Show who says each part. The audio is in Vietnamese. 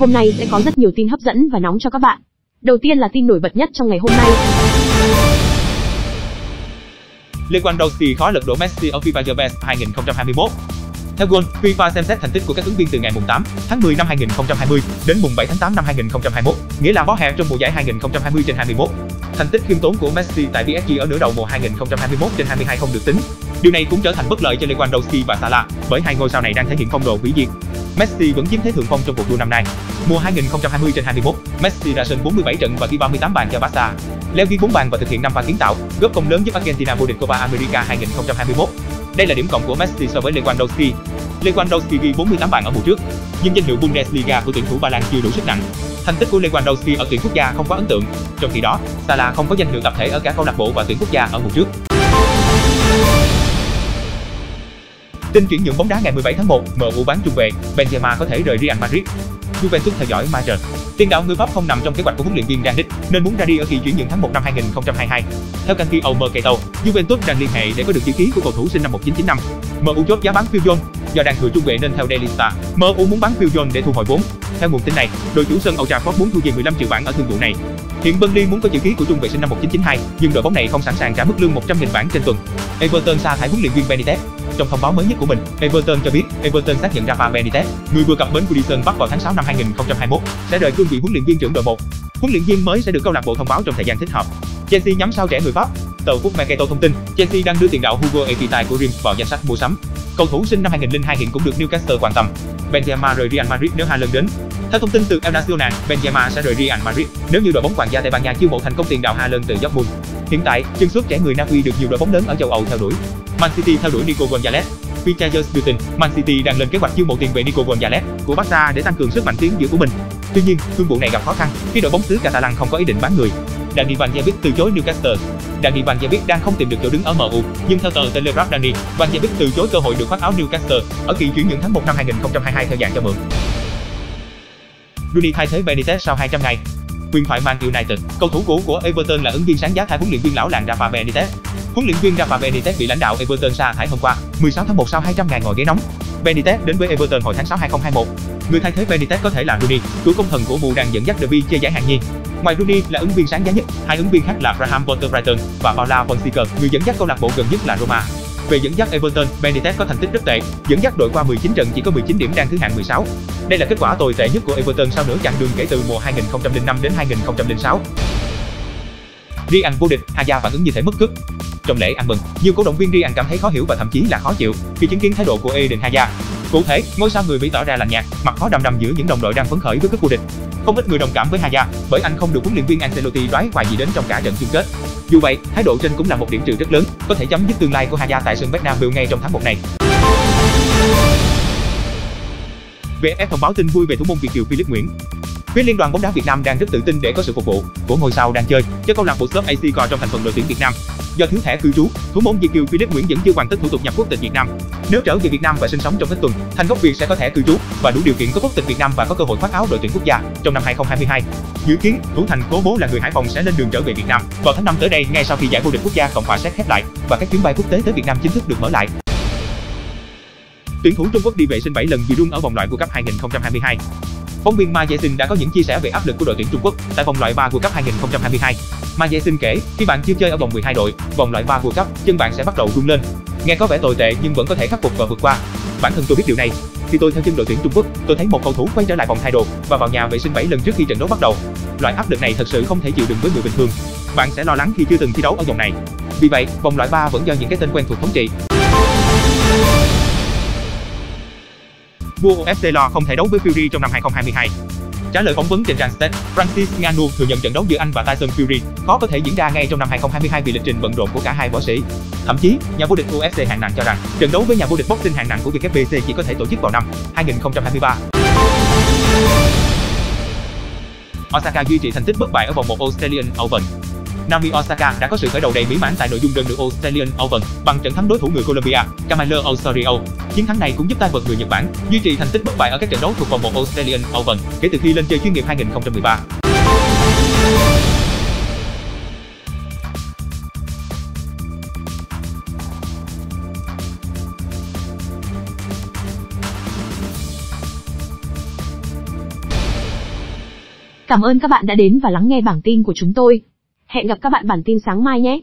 Speaker 1: Hôm nay sẽ có rất nhiều tin hấp dẫn và nóng cho các bạn. Đầu tiên là tin nổi bật nhất trong ngày hôm nay.
Speaker 2: Lewandowski khó lật đổ Messi ở FIFA The Best 2021. Theo Goal, FIFA xem xét thành tích của các ứng viên từ ngày 8 tháng 10 năm 2020 đến mùng 7 tháng 8 năm 2021, nghĩa là bó hẹp trong mùa giải 2020 trên 21. Thành tích khiêm tốn của Messi tại PSG ở nửa đầu mùa 2021 trên 22 không được tính. Điều này cũng trở thành bất lợi cho Lewandowski và Salah, bởi hai ngôi sao này đang thể hiện phong độ hủy diệt. Messi vẫn chiếm thế thượng phong trong cuộc đua năm nay. Mùa 2020 trên 21, Messi ra sân 47 trận và ghi 38 bàn cho Barca. Leo ghi 4 bàn và thực hiện 5 pha kiến tạo, góp công lớn giúp Argentina vô địch Copa America 2021. Đây là điểm cộng của Messi so với Lewandowski. Lewandowski ghi 48 bàn ở mùa trước, nhưng danh hiệu Bundesliga của tuyển thủ Ba Lan chưa đủ sức nặng. Thành tích của Lewandowski ở tuyển quốc gia không quá ấn tượng. Trong khi đó, Salah không có danh hiệu tập thể ở cả câu lạc bộ và tuyển quốc gia ở mùa trước. Tin chuyển nhượng bóng đá ngày 17 tháng 1, MU bán trung vệ, Benzema có thể rời Real Madrid. Juventus theo dõi Mayer. Tiền đạo người Pháp không nằm trong kế hoạch của huấn luyện viên Rangnick, nên muốn ra đi ở kỳ chuyển nhượng tháng 1 năm 2022. Theo kênh Kio Mercato, Juventus đang liên hệ để có được chữ ký của cầu thủ sinh năm 1995. MU chốt giá bán Phil Jones, do đang thừa trung vệ nên theo Daily Star, MU muốn bán Phil Jones để thu hồi vốn. Theo nguồn tin này, đội chủ sân Old Trafford muốn thu về 15 triệu bảng ở thương vụ này. Hiện Burnley muốn có chữ ký của trung vệ sinh năm 1992, nhưng đội bóng này không sẵn sàng trả mức lương 100.000 bảng trên tuần. Everton sa thải huấn luyện viên Benitez. Trong thông báo mới nhất của mình, Everton cho biết Everton xác nhận Rafa Benitez, người vừa cập bến của Goodison Park vào tháng 6 năm 2021, sẽ rời cương vị huấn luyện viên trưởng đội 1. Huấn luyện viên mới sẽ được câu lạc bộ thông báo trong thời gian thích hợp. Chelsea nhắm sao trẻ người Pháp. Tờ Phúc Mercato thông tin, Chelsea đang đưa tiền đạo Hugo Ekitai của Reims vào danh sách mua sắm. Cầu thủ sinh năm 2002 hiện cũng được Newcastle quan tâm. Benzema rời Real Madrid nếu Haaland đến. Theo thông tin từ El Nacional, Benzema sẽ rời Real Madrid nếu như đội bóng hoàng gia Tây Ban Nha chiêu mộ thành công tiền đạo Haaland từ Dortmund. Hiện tại, chân sút trẻ người Na Uy được nhiều đội bóng lớn ở châu Âu theo đuổi. Man City theo đuổi Nico Gonzalez. Pictures đưa tin, Man City đang lên kế hoạch chiêu mộ tiền vệ Nico Gonzalez của Barca để tăng cường sức mạnh tuyến giữa của mình. Tuy nhiên, thương vụ này gặp khó khăn khi đội bóng xứ Catalan không có ý định bán người. Dani Van Jevic từ chối Newcastle. Dani Van Jevic đang không tìm được chỗ đứng ở MU, nhưng theo tờ Telegraph Dani, Van Jevic từ chối cơ hội được khoác áo Newcastle ở kỳ chuyển nhượng tháng 1 năm 2022 theo dạng cho mượn. Rooney thay thế Benitez sau 200 ngày. Huyền thoại Man United, cầu thủ cũ của Everton là ứng viên sáng giá thay huấn luyện viên lão làng Rafa Benitez. Huấn luyện viên Rafa Benitez bị lãnh đạo Everton sa thải hôm qua, 16 tháng 1 sau 200 ngày ngồi ghế nóng. Benitez đến với Everton hồi tháng 6 2021. Người thay thế Benitez có thể là Rooney, cựu công thần của Bù đang dẫn dắt derby chơi giải hạng nhì. Ngoài Rooney là ứng viên sáng giá nhất, hai ứng viên khác là Graham Potter Brighton và Paula Fonseca, người dẫn dắt câu lạc bộ gần nhất là Roma. Về dẫn dắt Everton, Benitez có thành tích rất tệ, dẫn dắt đội qua 19 trận chỉ có 19 điểm đang thứ hạng 16. Đây là kết quả tồi tệ nhất của Everton sau nửa chặng đường kể từ mùa 2005 đến 2006. Rian vô địch, Haya phản ứng như thể mất cước. Trong lễ ăn mừng, nhiều cổ động viên Rian cảm thấy khó hiểu và thậm chí là khó chịu khi chứng kiến thái độ của Eden Hazard. Cụ thể, ngôi sao người Mỹ tỏ ra lạnh nhạt, mặt khó đầm đầm giữa những đồng đội đang phấn khởi với cúp vô địch. Không ít người đồng cảm với Haya, bởi anh không được huấn luyện viên Ancelotti đoái hoài gì đến trong cả trận chung kết. Dù vậy, thái độ trên cũng là một điểm trừ rất lớn, có thể chấm dứt tương lai của Haya tại sân Bernabeu ngay trong tháng 1 này. VFF thông báo tin vui về thủ môn Việt kiều Philip Nguyễn. Phía Liên đoàn bóng đá Việt Nam đang rất tự tin để có sự phục vụ của ngôi sao đang chơi cho câu lạc bộ Club AC Cò trong thành phần đội tuyển Việt Nam. Do thiếu thẻ cư trú, thủ môn Việt kiều Philip Nguyễn vẫn chưa hoàn tất thủ tục nhập quốc tịch Việt Nam. Nếu trở về Việt Nam và sinh sống trong hết tuần, thành gốc Việt sẽ có thẻ cư trú và đủ điều kiện có quốc tịch Việt Nam và có cơ hội khoác áo đội tuyển quốc gia trong năm 2022. Dự kiến, thủ thành cố bố là người Hải Phòng sẽ lên đường trở về Việt Nam vào tháng 5 tới đây ngay sau khi giải vô địch quốc gia Cộng hòa Séc khép lại và các chuyến bay quốc tế tới Việt Nam chính thức được mở lại. Tuyển thủ Trung Quốc đi vệ sinh 7 lần vì run ở vòng loại World Cup 2022. Phóng viên Ma Jae-sin đã có những chia sẻ về áp lực của đội tuyển Trung Quốc tại vòng loại 3 World Cup 2022. Ma Jae-sin kể, khi bạn chưa chơi ở vòng 12 đội, vòng loại 3 World Cup, chân bạn sẽ bắt đầu run lên. Nghe có vẻ tồi tệ nhưng vẫn có thể khắc phục và vượt qua. Bản thân tôi biết điều này. Khi tôi theo chân đội tuyển Trung Quốc, tôi thấy một cầu thủ quay trở lại phòng thay đồ và vào nhà vệ sinh 7 lần trước khi trận đấu bắt đầu. Loại áp lực này thật sự không thể chịu đựng với người bình thường. Bạn sẽ lo lắng khi chưa từng thi đấu ở vòng này. Vì vậy, vòng loại 3 vẫn do những cái tên quen thuộc thống trị. Vua UFC lo không thể đấu với Fury trong năm 2022. Trả lời phỏng vấn trên trang Transtat, Francis Ngannou thừa nhận trận đấu giữa anh và Tyson Fury khó có thể diễn ra ngay trong năm 2022 vì lịch trình bận rộn của cả hai võ sĩ. Thậm chí, nhà vô địch UFC hạng nặng cho rằng trận đấu với nhà vô địch boxing hạng nặng của WBC chỉ có thể tổ chức vào năm 2023. Osaka duy trì thành tích bất bại ở vòng 1 Australian Open. Naomi Osaka đã có sự khởi đầu đầy mỹ mãn tại nội dung đơn nữ Australian Open bằng trận thắng đối thủ người Colombia, Camila Osorio. Chiến thắng này cũng giúp tay vợt người Nhật Bản duy trì thành tích bất bại ở các trận đấu thuộc vòng 1 Australian Open kể từ khi lên chơi chuyên nghiệp 2013.
Speaker 1: Cảm ơn các bạn đã đến và lắng nghe bản tin của chúng tôi. Hẹn gặp các bạn bản tin sáng mai nhé.